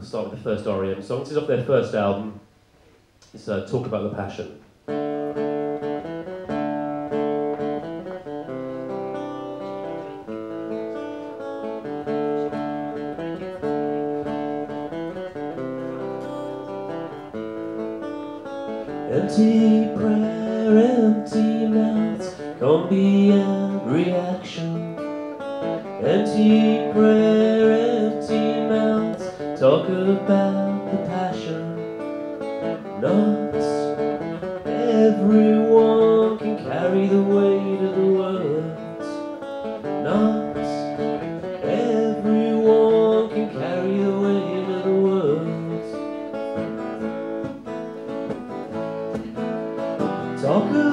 I'll start with the first REM song. This is off their first album. It's uh, Talk About the Passion. Empty prayer, empty mouths, can't be a reaction. Empty prayer, empty mouths, talk about the passion. Not everyone can carry the weight of the world Not everyone can carry the weight of the world Talk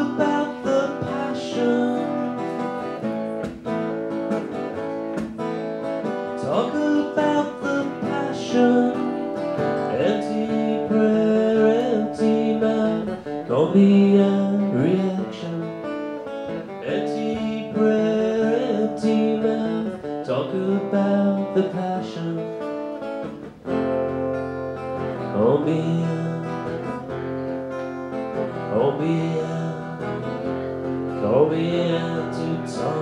Don't be a reaction. Empty prayer, empty mouth. Talk about the passion. Don't be a don't be a, don't be a to. Talk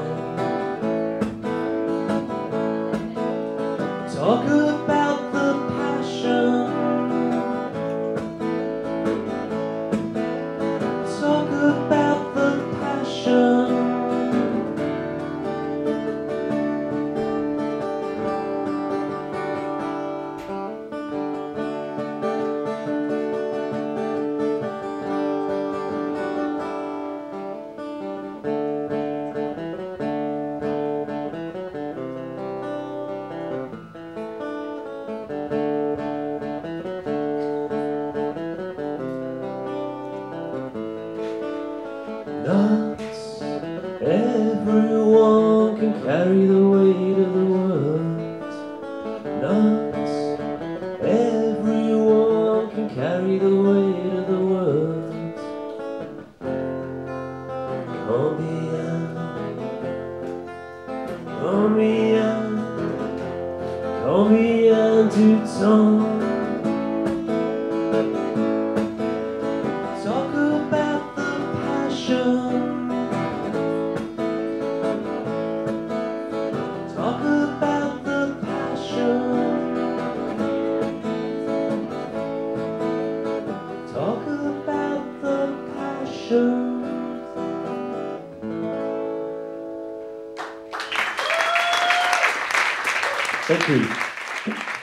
Not everyone can carry the weight of the world. Not everyone can carry the weight of the world. Come here, come here, come here to talk. Thank you.